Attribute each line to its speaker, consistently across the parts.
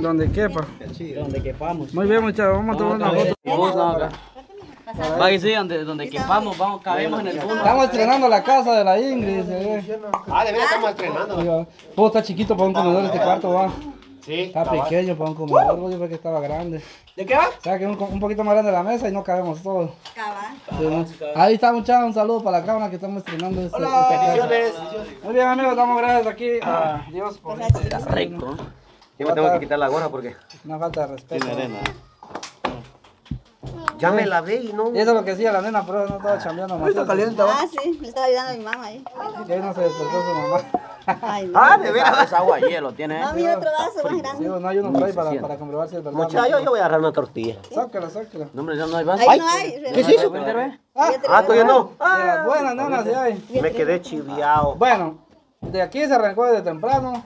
Speaker 1: Donde quepa.
Speaker 2: Donde quepamos.
Speaker 1: Muy bien, muchachos. Vamos a tomar una foto.
Speaker 2: Vamos acá. Va a decir donde, donde quepamos, vamos, cabemos en el fondo.
Speaker 1: Estamos estrenando la casa de la Ingrid.
Speaker 3: Ah, de verdad estamos estrenando.
Speaker 1: Puedo está chiquito para un comedor este cuarto, va.
Speaker 3: Sí.
Speaker 1: Está pequeño para un comedor, yo pensé que estaba grande.
Speaker 3: ¿De qué va?
Speaker 1: O sea que un, un poquito más grande la mesa y no cabemos todos.
Speaker 4: Cabal.
Speaker 1: Sí, ¿no? Ahí está muchachos, un saludo para la cámara que estamos estrenando este, esta casa.
Speaker 3: Bendiciones.
Speaker 1: Muy bien amigos, damos gracias aquí a Dios por este
Speaker 2: Rico.
Speaker 3: Yo me tengo que quitar la gorra porque
Speaker 1: una falta de respeto.
Speaker 3: ya me lavé y no.
Speaker 1: Y eso es lo que decía la nena, pero no estaba chambeando más. Está caliente,
Speaker 4: Ah, sí, le estaba ayudando a mi mamá ahí.
Speaker 1: Que hoy no se despertó su mamá.
Speaker 4: Ay, no.
Speaker 3: Ah, de veras.
Speaker 2: Es agua, hielo, tiene.
Speaker 4: Mami, otro vaso más
Speaker 1: Sí,
Speaker 4: grande.
Speaker 1: no hay uno por ahí para, para comprobar si es verdad.
Speaker 3: Muchacho, yo, yo voy a agarrar una tortilla.
Speaker 1: Sácala, sácala.
Speaker 2: No, hombre, ya no hay vaso.
Speaker 4: Ahí no hay.
Speaker 3: ¿Qué es eso?
Speaker 1: Ah,
Speaker 3: Ah, todavía no.
Speaker 1: las buenas, nena, sí hay.
Speaker 3: Me quedé chiviado.
Speaker 1: Bueno, de aquí se arrancó desde temprano.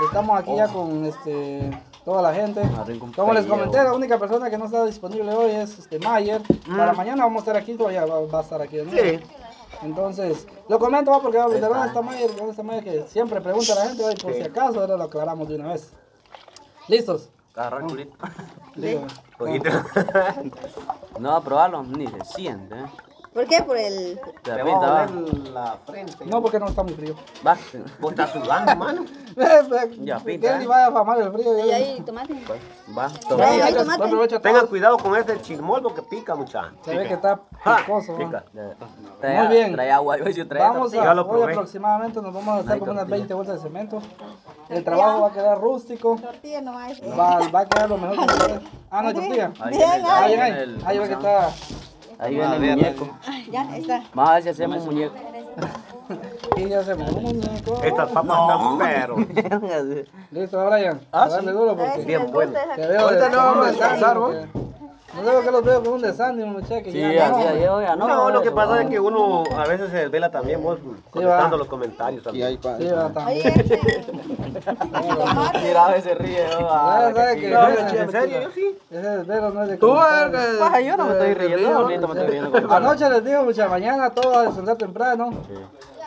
Speaker 1: Estamos aquí ya con este toda la gente.
Speaker 2: Un
Speaker 1: Como les comenté, la única persona que no está disponible hoy es este Mayer. Para mañana vamos a estar aquí, todavía va, va a estar aquí nuevo.
Speaker 3: Sí.
Speaker 1: Entonces, lo comento va porque ¿de dónde está Mayer? ¿Dónde está Mayer? Que siempre pregunta a la gente hoy por si acaso, ahora lo aclaramos de una vez. ¿Listos?
Speaker 2: Agarrar el culito.
Speaker 1: Dígame.
Speaker 3: Poquito.
Speaker 2: No va a probarlo, ni se siente.
Speaker 4: ¿Por qué? Por el...
Speaker 2: Te
Speaker 3: va
Speaker 2: va.
Speaker 3: la frente.
Speaker 1: No, porque no está muy frío.
Speaker 2: Va.
Speaker 3: Vos estás sudando, mano.
Speaker 2: Ya, pinta,
Speaker 1: él
Speaker 2: ¿eh?
Speaker 1: vaya a famar el frío.
Speaker 4: Y ahí, tomate.
Speaker 2: Va.
Speaker 4: Tomate.
Speaker 1: provecho a todos.
Speaker 3: Tengan cuidado con ese chismol porque pica, muchacho.
Speaker 1: Se ve que está picoso.
Speaker 3: pica.
Speaker 2: Trae,
Speaker 1: Muy bien.
Speaker 2: Trae agua, yo trae
Speaker 1: Vamos a,
Speaker 3: lo
Speaker 1: hoy aproximadamente nos vamos a estar
Speaker 2: Hay
Speaker 1: como unas
Speaker 2: tortilla.
Speaker 1: 20 bolsas de cemento. El trabajo va a quedar rústico.
Speaker 4: Tortilla no hay.
Speaker 1: Va, va a quedar lo mejor que puede. Ah, no hay tortilla.
Speaker 2: Ahí
Speaker 1: Ahí
Speaker 2: ahí
Speaker 1: ahí. Ahí ve que está.
Speaker 2: Ahí viene el muñeco.
Speaker 4: Ya, está.
Speaker 2: Vamos a ver si hacemos un muñeco.
Speaker 1: Y ya un muñeco.
Speaker 3: Estas papas están pero.
Speaker 1: Listo, Brian.
Speaker 3: Ah,
Speaker 1: duro porque
Speaker 4: si
Speaker 3: bien bueno. Ahorita no vamos a descansar,
Speaker 1: que- No veo que los veo con un desánimo, muchachos.
Speaker 2: Sí,
Speaker 1: ya no, hombre.
Speaker 2: yo ya no.
Speaker 3: No, lo que pasa
Speaker 2: va.
Speaker 3: es que uno a veces se desvela también, vos, contestando
Speaker 1: va.
Speaker 3: los comentarios también.
Speaker 1: Sí, va también.
Speaker 4: Oye, ese... Tomate.
Speaker 2: Mira, a veces ríe. ¿no?
Speaker 1: Ah,
Speaker 2: Ah,
Speaker 1: ¿sabe
Speaker 2: que
Speaker 1: que-
Speaker 2: sí.
Speaker 3: En serio, yo sí.
Speaker 1: Ese desvelo no es de
Speaker 5: Tú, eh,
Speaker 2: Paja, yo no me estoy riendo,
Speaker 5: río,
Speaker 2: ahorita me estoy riendo. con-
Speaker 1: Anoche les digo, mucha mañana todo va a descender temprano.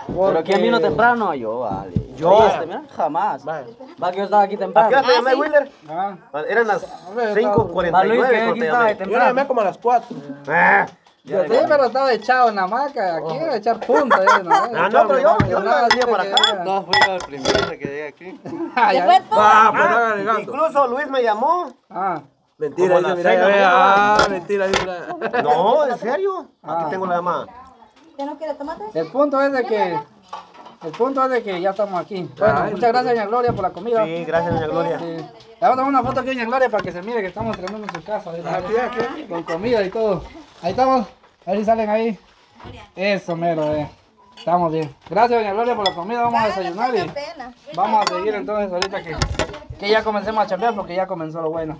Speaker 2: Pero ¿quién vino temprano? Yo, vale.
Speaker 3: Yo.
Speaker 2: Mira, jamás. Va que yo estaba aquí
Speaker 3: ¿A qué
Speaker 2: temprano.
Speaker 3: hora te llamé, Willer?
Speaker 1: Ah,
Speaker 3: Eran las
Speaker 1: Hombre,
Speaker 2: Va Luis,
Speaker 3: 5.49
Speaker 2: que
Speaker 3: cuando
Speaker 2: aquí
Speaker 3: te
Speaker 2: estaba de
Speaker 3: llamé.
Speaker 5: Yo la llamé
Speaker 2: temprano.
Speaker 5: como a las 4.
Speaker 3: Ah,
Speaker 1: sí, pero estaba echado en la hamaca. Aquí era echar punta. eh, ¿no?
Speaker 3: Ah, no, pero yo- yo
Speaker 1: Nada,
Speaker 3: la venía para acá.
Speaker 5: No, fui yo el primero que llegué aquí.
Speaker 1: Ah, ya.
Speaker 5: Ah, no
Speaker 3: Ah,
Speaker 5: agregando.
Speaker 3: incluso Luis me llamó.
Speaker 1: Ah,
Speaker 5: Mentira, yo
Speaker 3: las
Speaker 5: mira, ya
Speaker 3: la
Speaker 5: ah, mentira, mira.
Speaker 3: No, ¿en serio?
Speaker 1: Ah.
Speaker 3: Aquí tengo la llamada.
Speaker 4: ¿Ya no quiere tomate?
Speaker 1: el punto es de que. El punto es de que ya estamos aquí. Bueno,
Speaker 5: Ay,
Speaker 1: muchas gracias, doña Gloria, por la comida.
Speaker 3: Sí, gracias, doña Gloria.
Speaker 1: Sí. Le vamos a tomar una foto aquí, doña Gloria, para que se mire que estamos estrenando en su casa. Con comida y todo. Ahí estamos. A ver si salen ahí. Eso, mero, eh. Estamos bien. Gracias, doña Gloria, por la comida. Vamos a desayunar y vamos a seguir entonces ahorita que, que ya comencemos a chambear porque ya comenzó lo bueno.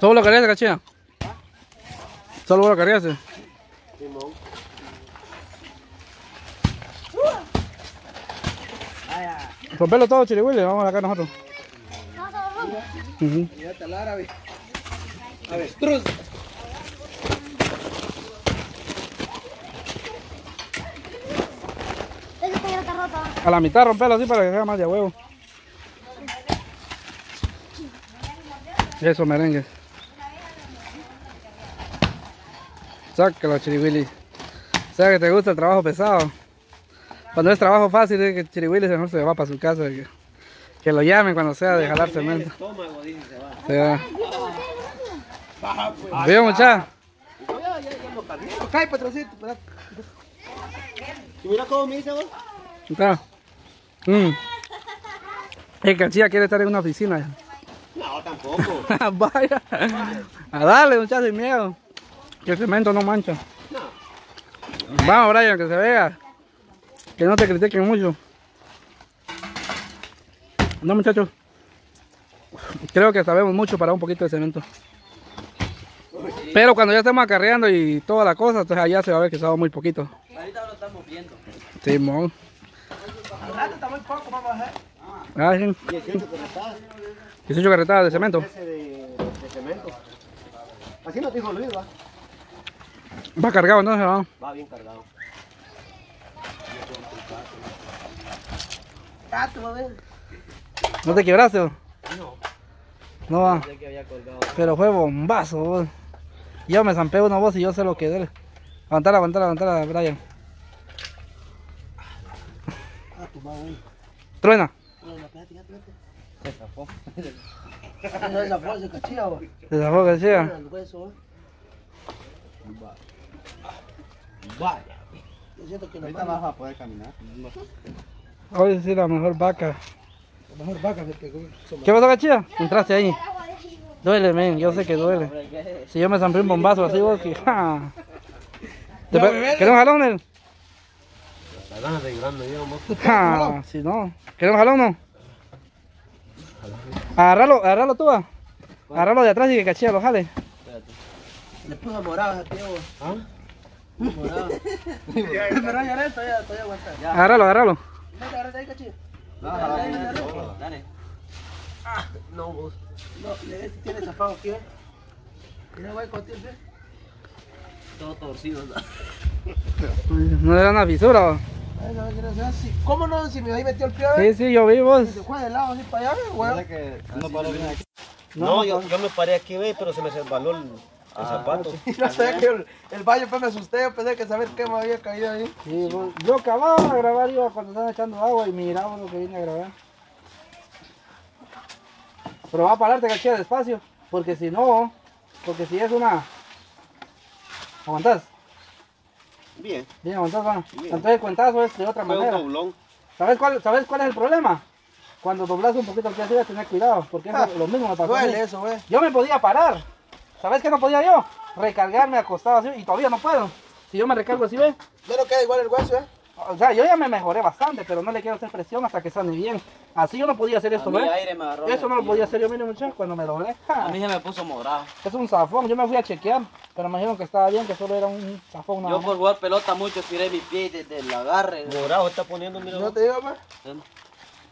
Speaker 1: ¿Solo lo querías, cachilla? ¿Solo lo querías? Rompelo todo, chirihuile, vamos acá nosotros. Ujú.
Speaker 5: Avestruz.
Speaker 1: A la mitad rompelo así para que sea más de huevo. Eso, merengue. Sácalo, chirihuili. O sea que te gusta el trabajo pesado. Cuando es trabajo fácil, es que chirihuili mejor se va para su casa. Que, que lo llamen cuando sea de jalar cemento. Se va. Bien, muchachos.
Speaker 6: Ok, patrocito, espérate.
Speaker 3: ¿Y mira cómo me dice vos?
Speaker 1: Está. Mm. El cachilla quiere estar en una oficina.
Speaker 3: No, tampoco.
Speaker 1: Vaya. A darle, muchachos, sin miedo. Que el cemento no mancha. Vamos, Brian, que se vea. Que no te critiquen mucho. No, muchachos. Creo que sabemos mucho para un poquito de cemento. Pero cuando ya estemos acarreando y toda la cosa, entonces allá se va a ver que sabemos muy poquito.
Speaker 2: Ahorita lo estamos viendo.
Speaker 1: Simón.
Speaker 6: Al rato está muy poco, vamos a hacer.
Speaker 1: Ah, sí.
Speaker 3: 18 carretadas
Speaker 1: 18 carretadas de cemento.
Speaker 3: de, de cemento. Así nos dijo Luis, va.
Speaker 1: Va cargado entonces, ¿no?
Speaker 3: Va bien cargado.
Speaker 1: ¿No te quebraste? No. No va. Pero fue bombazo, vos. Yo me zampé una voz y yo sé lo que duele. Levantala, levantala, levantala, Brian.
Speaker 6: Ah, tu madre.
Speaker 1: Truena.
Speaker 6: No cachilla, va.
Speaker 1: Se zafó que sea.
Speaker 6: El hueso, va. Vaya. Yo siento que mano-
Speaker 5: vas a poder caminar.
Speaker 1: Hoy sí la mejor vaca.
Speaker 6: la mejor vaca pegó.
Speaker 1: ¿Qué pasó, cachilla? Entraste ahí. Duele, men, yo sé que duele. Si yo me zampé un bombazo así, vos que... ja. ¿Te pe- ¿Querés un jalón,
Speaker 3: Las ganas de vos.
Speaker 1: Si no. ¿Querés un jalón, no? Agárralo, agárralo tú, va. Agárralo de atrás y que cachilla lo jale.
Speaker 6: Le puse morada a tío.
Speaker 3: ¿Ah?
Speaker 6: Morada. Pero ya estoy aguantando.
Speaker 1: Agárralo, agárralo.
Speaker 6: Mira, ahora ahí, cachilla.
Speaker 2: Dale.
Speaker 6: No, vos. No, le tiene zafado aquí, ¿eh? Mira, güey, contigo, ¿eh?
Speaker 2: Todo torcido. ¿no?
Speaker 1: No era una fisura.
Speaker 6: ¿Cómo no? Si me ahí metió el pie.
Speaker 1: Sí, sí, yo vi vos.
Speaker 6: Se fue de lado así para allá, güey.
Speaker 5: Que no paró bien aquí.
Speaker 3: No, yo, yo me paré aquí, ve, pero se me resbaló el, el zapato.
Speaker 6: Y no sé que el, el baño pues me asusté, yo pensé que saber qué me había caído ahí.
Speaker 1: Sí, vos- yo acababa de grabar yo cuando estaban echando agua y miraba lo que vine a grabar. Pero va a pararte cachilla despacio, porque si no, porque si es una... ¿Aguantás?
Speaker 3: Bien,
Speaker 1: Bien, va.
Speaker 3: Bien.
Speaker 1: Entonces cuentazo es de otra
Speaker 3: fue un
Speaker 1: manera.
Speaker 3: doblón.
Speaker 1: ¿Sabes cuál, ¿Sabes cuál es el problema? Cuando doblas un poquito el pie así, vas a tener cuidado, porque eso-
Speaker 6: Ah,
Speaker 1: lo mismo me pasó.
Speaker 6: Duele eso, güey.
Speaker 1: Yo me podía parar. ¿Sabes qué no podía yo? Recargarme acostado así y todavía no puedo. Si yo me recargo así, ¿ves?
Speaker 6: Ya no queda igual el hueso, ¿eh?
Speaker 1: O sea, yo ya me mejoré bastante, pero no le quiero hacer presión hasta que sane bien. Así yo no podía hacer esto,
Speaker 2: A
Speaker 1: ¿ves? Eso no lo podía hacer yo, mire muchachos, cuando me doblé.
Speaker 2: A
Speaker 1: Ja,
Speaker 2: mí se me puso morado.
Speaker 1: Es un zafón, yo me fui a chequear, pero me dijeron que estaba bien, que solo era un zafón nada
Speaker 2: Yo por jugar pelota mucho estiré mi pie y desde el agarre.
Speaker 3: Morado está poniendo, mira.
Speaker 6: No te digo, güey.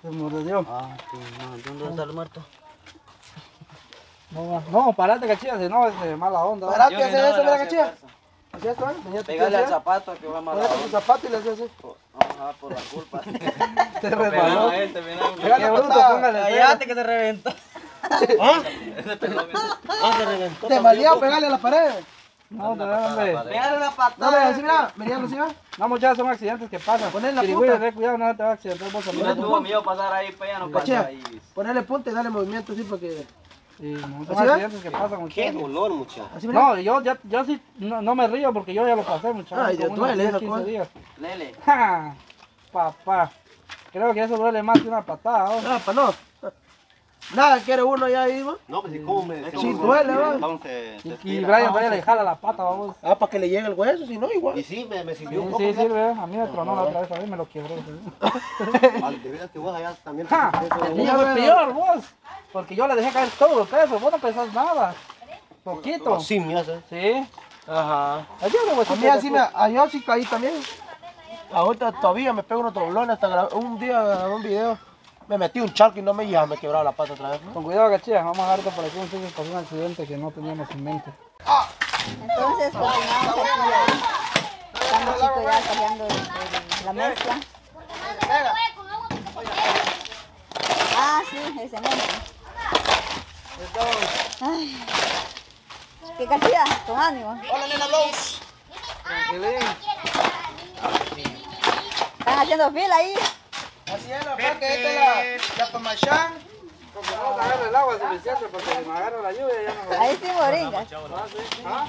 Speaker 1: Se mordió.
Speaker 2: Ah, ¿dónde está el muerto?
Speaker 1: No, no, parate cachillas, si no es de mala onda.
Speaker 6: Parate. Hacer eso, mira, cachilla.
Speaker 2: Fuerza.
Speaker 6: Así es. Tenía tu
Speaker 2: Pegarle
Speaker 6: pie
Speaker 2: al zapato que va mal.
Speaker 6: Ponete tu zapato y le haces así.
Speaker 2: Ajá, por la culpa.
Speaker 1: Te resbaló.
Speaker 2: a mira.
Speaker 6: Pégale
Speaker 1: bruto, póngale.
Speaker 2: Cállate que se reventó.
Speaker 3: ¿Ah? Ah, se reventó.
Speaker 6: Te valía pegarle a la pared.
Speaker 1: No, no, hombre.
Speaker 2: Pégale
Speaker 6: No,
Speaker 2: patada.
Speaker 6: mira, así, mira. Mira, así, va.
Speaker 1: No, muchachos, son accidentes que pasan.
Speaker 6: La
Speaker 1: Chirigüey,
Speaker 6: punta.
Speaker 1: ten cuidado, no te va a accidentar vos
Speaker 2: Mira,
Speaker 1: también.
Speaker 2: tuvo miedo pasar ahí, pues ya no pasa ahí.
Speaker 6: Ponerle punta y darle movimiento así para que.
Speaker 1: Accidentes que pasan,
Speaker 3: Qué
Speaker 1: muchachos.
Speaker 3: dolor, muchacho.
Speaker 1: No, yo, ya, yo sí, no, no me río porque yo ya lo pasé, muchachos.
Speaker 6: Ay, Dios, duele
Speaker 1: 10,
Speaker 6: esa
Speaker 1: 15
Speaker 6: cosa.
Speaker 1: días.
Speaker 2: Lele.
Speaker 1: ¡Ja! Papá. Creo que eso duele más que una patada, ¿oh?
Speaker 6: Ah, pa' no. Nada, quiere uno ya ahí, va.
Speaker 3: No, pues si cómo me.
Speaker 6: Sí, duele, va.
Speaker 5: Entonces,
Speaker 1: Y, y. Brian todavía le jala la pata, vamos.
Speaker 6: Ah, para que le llegue el hueso, si no, igual.
Speaker 3: Y sí, me, me
Speaker 1: Sí,
Speaker 3: sirvió un poco.
Speaker 1: sí, sirve. A mí me tronó la otra vez, a mí me lo quebró. ¿sí?
Speaker 3: Al de veras que vos allá también. te.
Speaker 1: El peor, vos. Porque yo le dejé caer todo el peso, vos no pesas nada. Poquito.
Speaker 3: Así me hace.
Speaker 1: Sí.
Speaker 6: Ajá. A mí así me, a yo sí caí también. Ahorita todavía me pego unos doblones, hasta un día grabé un video, me metí un charco y no me ya me quebraba la pata otra vez. ¿no?
Speaker 1: Con cuidado, cachilla. Vamos a darte por aquí un sitio pasó un accidente que no teníamos en mente.
Speaker 4: Entonces continuamos aquí ya. Estamos chicos ya saliendo de, de la mezcla. Ah, sí, el cemento. Ay. ¿Qué cachilla? Con ánimo.
Speaker 1: Tranquilín.
Speaker 4: Están haciendo fila ahí.
Speaker 6: Así es, la que esta es la, la pamachán.
Speaker 1: Porque no agarra el agua suficiente porque si me agarra la lluvia ya no
Speaker 4: Ahí sí moringas.
Speaker 1: ¿Ah?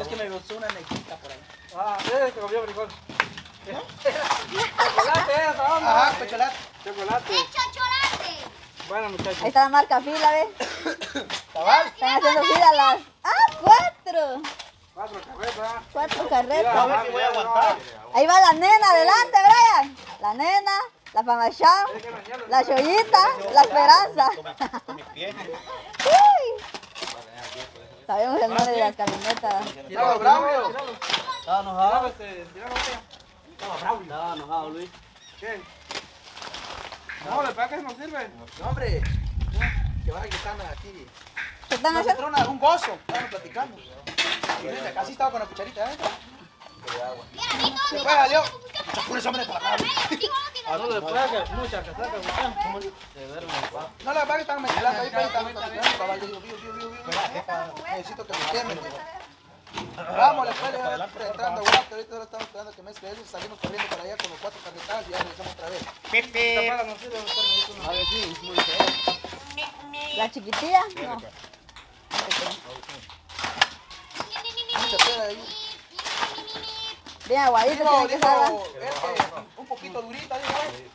Speaker 2: Es que me gustó una negrita por ahí.
Speaker 1: Ah, es que comió frijol. Chocolate, esa onda.
Speaker 6: Ajá, pues chocolate.
Speaker 1: Chocolate. Bueno, muchachos.
Speaker 4: Ahí está la marca fila, ¿ves?
Speaker 6: Cabal.
Speaker 4: Están haciendo fila las... ¡Ah, cuatro!
Speaker 1: Cuatro cabezas.
Speaker 4: Cuatro
Speaker 6: A
Speaker 4: carretas.
Speaker 6: ver si voy a aguantar.
Speaker 4: Ahí va la nena, adelante, Brian. La nena, la Pamachán, la Chollita, la Esperanza.
Speaker 3: Con mis pies.
Speaker 4: Uy. Sabemos el nombre de las camionetas.
Speaker 2: Estaba enojado. Estaba enojado, Luis.
Speaker 1: ¿Qué? No, de que no sirve.
Speaker 6: No, hombre. Que vaya que están aquí.
Speaker 4: ¿Qué están haciendo?
Speaker 6: un gozo. Estábamos platicando. Casi estaba con la cucharita adentro. Después salió. Chapur ese hombre la cara.
Speaker 1: A no después que muchas que sacan.
Speaker 6: No, la verdad que estaban mezclando ahí, Necesito que me. Vamos, le estoy entrando a guate. Ahorita solo estamos esperando que mezcle eso. Salimos corriendo para allá con los cuatro carretadas y ya regresamos otra vez.
Speaker 1: Una-
Speaker 6: A ver, sí, muy bien.
Speaker 4: ¿La chiquitilla? No.
Speaker 6: Mucha tela ahí.
Speaker 4: Bien aguadito,
Speaker 6: Dijo,
Speaker 4: tiene que
Speaker 6: dijo, este, un poquito durita, dijo. eh.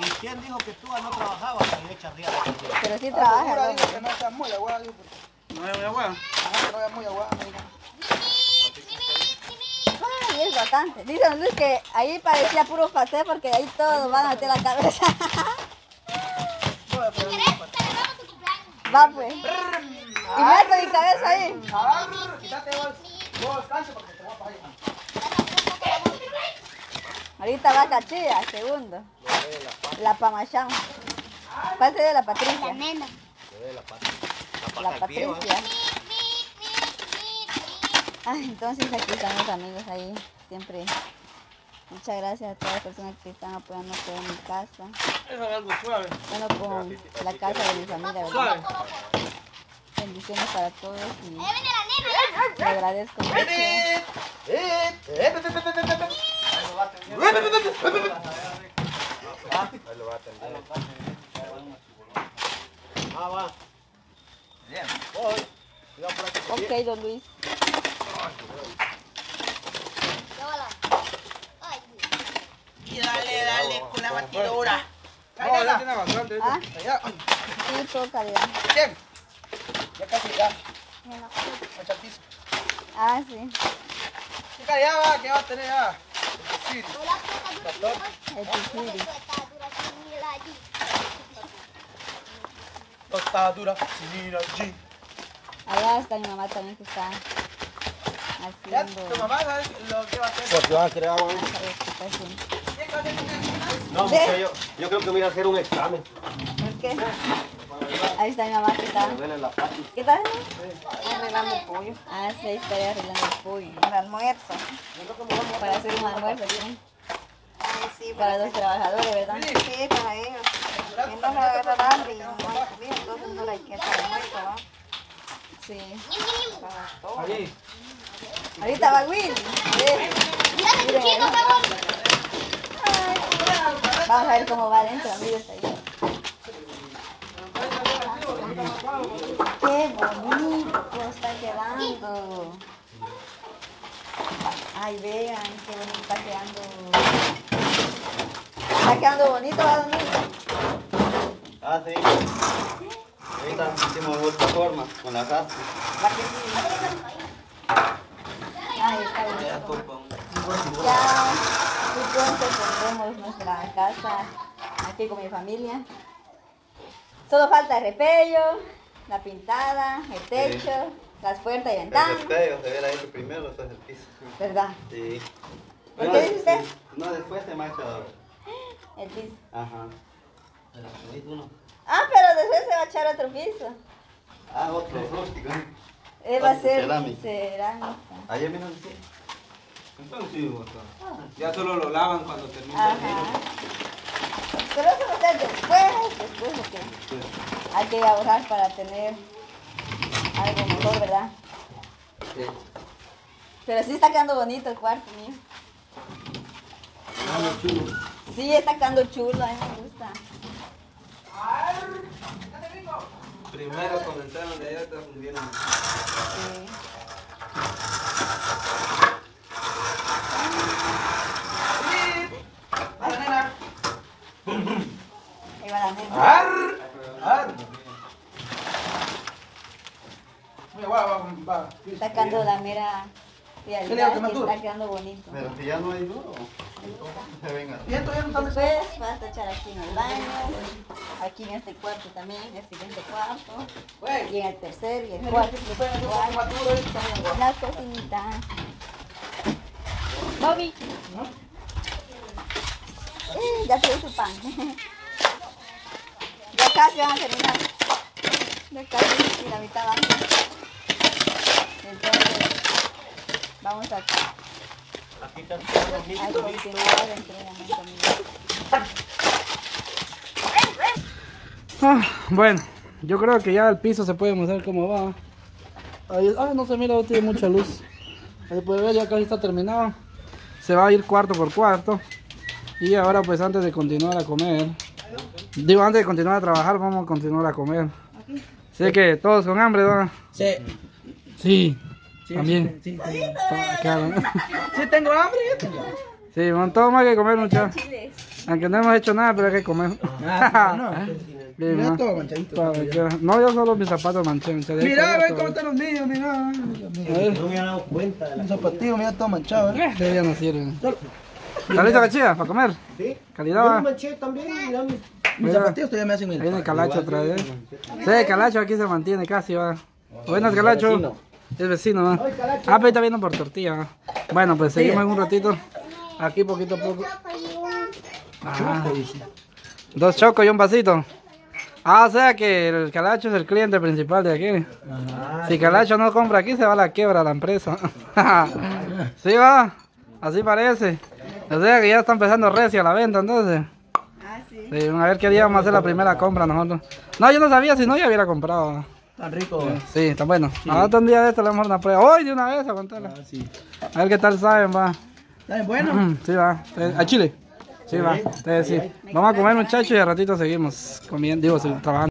Speaker 3: ¿Y quién dijo que tú no trabajabas? Ahí echa arriba.
Speaker 4: Pero sí trabaja. ¿no?
Speaker 6: dijo que no sea muy aguada, dijo. porque-
Speaker 1: No hay agua.
Speaker 6: Ajá, que no sea muy aguada, me dijo.
Speaker 4: Ay, es bastante. Dice Luis que ahí parecía puro pasé porque ahí todos van a meter la cabeza. Va pues. Y meto mi cabeza ahí.
Speaker 6: Arr, Quítate vos, vos descanse porque te voy a pagar.
Speaker 4: Ahorita va Cachilla, segundo. La Pamachán. Parte de la Patricia. La Patricia. Ay, entonces aquí están los amigos ahí, siempre. Muchas gracias a todas las personas que están apoyando por mi casa.
Speaker 1: Eso es algo suave.
Speaker 4: Bueno, con la casa de mi familia, ¿verdad?
Speaker 1: Suave.
Speaker 4: Bendiciones para todos y le agradezco mucho.
Speaker 3: Ah, va.
Speaker 4: Ok, don Luis.
Speaker 6: Y dale, dale, con la batidora.
Speaker 1: No, ya tiene bastante.
Speaker 4: Ah, sí, ya.
Speaker 6: bien. Ya casi, ya.
Speaker 4: Ah, sí.
Speaker 6: Chica, ya va, que va a tener ya. Tostadura, G.
Speaker 4: Allá está mi mamá también que está
Speaker 6: Ya,
Speaker 4: haciendo
Speaker 6: tu mamá sabe lo que va a hacer.
Speaker 3: A agua. No, porque yo, yo creo que voy a hacer un examen.
Speaker 4: ¿Por qué? Ahí está mi mamá
Speaker 3: la pata.
Speaker 4: ¿Qué tal? Arreglando el pollo. Ah, sí, ahí está arreglando el pollo. El almuerzo. Para hacer un almuerzo, ¿sí?
Speaker 7: Sí,
Speaker 4: Para los trabajadores, ¿verdad?
Speaker 7: sí, para ellos. Hambre y no hay comida, entonces no hay que hacer almuerzo, ¿no?
Speaker 4: Sí.
Speaker 7: Para todo.
Speaker 1: Allí.
Speaker 4: Ahorita va Will. Vamos a ver cómo va adentro, amigos. Ahí. Qué bonito está quedando. Ay, vean, qué bonito está quedando. Está quedando bonito, ¿va, don Luis?
Speaker 5: Ah, sí. Ahorita hicimos otra forma, con la raspa.
Speaker 4: Ay, está bonito. Ya muy pronto pondremos nuestra casa aquí con mi familia. Solo falta el repello, la pintada, el techo, las puertas y
Speaker 5: El
Speaker 4: ventanas.
Speaker 5: despego se hubiera hecho primero, después el piso.
Speaker 4: ¿Verdad?
Speaker 5: Sí.
Speaker 4: ¿Por
Speaker 5: No,
Speaker 4: qué dice usted?
Speaker 5: No, después se marcha.
Speaker 4: El piso.
Speaker 5: Ajá.
Speaker 4: Ah, pero después se va a echar otro piso.
Speaker 5: Ah, otro rústico.
Speaker 4: Eh, va a
Speaker 5: Ah,
Speaker 4: ser
Speaker 5: cerámica.
Speaker 4: cerámica.
Speaker 5: Ayer mismo sí.
Speaker 1: Entonces sí, doctor. Ya solo lo lavan cuando termine.
Speaker 4: Ajá. Pero eso después, después porque hay que ahorrar para tener algo mejor, ¿verdad?
Speaker 5: Sí.
Speaker 4: Pero sí está quedando bonito el cuarto mío. Sí, está quedando chulo, a mí me gusta.
Speaker 1: Primero comenzaron de allá, está fundiendo.
Speaker 4: Sí.
Speaker 6: Va la nena.
Speaker 4: Ahí va la nena.
Speaker 6: Ar, ar. Mira, va, va, va.
Speaker 4: Está sacando la mera realidad
Speaker 6: que
Speaker 4: está quedando bonito.
Speaker 5: Pero si ya no hay duro. Venga.
Speaker 6: Y esto ya no está
Speaker 4: Después vas a echar aquí en el baño, aquí en este cuarto también, en el siguiente cuarto, y en el tercer y el cuarto. La cocinita. Bobby. Eh, ya se hizo pan. Ya casi van a terminar. Ya casi, y la mitad va. Entonces, vamos a, a continuar el entrenamiento.
Speaker 1: Ah, bueno, yo creo que ya el piso se puede mostrar cómo va. Ahí, ah, no se mira, no tiene mucha luz. Ahí puede ver, ya casi está terminado. Se va a ir cuarto por cuarto. Y ahora pues antes de continuar a comer, digo antes de continuar a trabajar, vamos a continuar a comer. Sé que todos con hambre, ¿verdad?
Speaker 6: Sí.
Speaker 1: Sí, también.
Speaker 6: Sí,
Speaker 1: Ah, claro.
Speaker 6: sí tengo hambre. yo tengo.
Speaker 1: Sí, bueno, todo más que comer, muchachos. Aunque no hemos hecho nada, pero hay que comer.
Speaker 6: Ah, no.
Speaker 1: Bien,
Speaker 6: Mira
Speaker 1: ¿no?
Speaker 6: todo manchadito.
Speaker 1: Todo. No, yo solo mis zapatos manché.
Speaker 6: Mira,
Speaker 1: allá,
Speaker 6: cómo están los míos, mira.
Speaker 1: A ver.
Speaker 3: No me he dado cuenta de la
Speaker 6: Un zapatillo, mira todo manchado. ¿eh?
Speaker 1: Ya no sirven. ¿Está lista la chica para comer?
Speaker 3: Sí.
Speaker 1: Calidad.
Speaker 3: Yo manché también, mira mis...
Speaker 6: Zapatillos todavía me hacen
Speaker 1: Ahí
Speaker 6: mira.
Speaker 1: viene el calacho otra vez. Sí, calacho aquí se mantiene casi, va. Buenas, calacho.
Speaker 3: vecino.
Speaker 1: Es vecino, va. Ah, pero está viendo por tortilla, va. Bueno, pues seguimos en un ratito. Aquí poquito a poco. Ah, dos chocos y un vasito. Ah, o sea que el calacho es el cliente principal de aquí. Si calacho no compra aquí, se va a la quiebra la empresa. sí, va. Así parece. O sea que ya está empezando recia la venta, entonces.
Speaker 4: Sí.
Speaker 1: Sí, a ver qué día vamos a hacer la primera compra nosotros. No, yo no sabía, si no ya hubiera comprado.
Speaker 6: Tan rico.
Speaker 1: Sí, está bueno. Ahora un día de esto le vamos a dar una prueba. Hoy de una vez a contarla.
Speaker 6: Ah, sí.
Speaker 1: A ver qué tal saben, va.
Speaker 6: Está bien bueno.
Speaker 1: Sí, va. A Chile. Sí, va. Sí. Vamos a comer muchachos y al ratito seguimos comiendo, digo, sí, trabajando.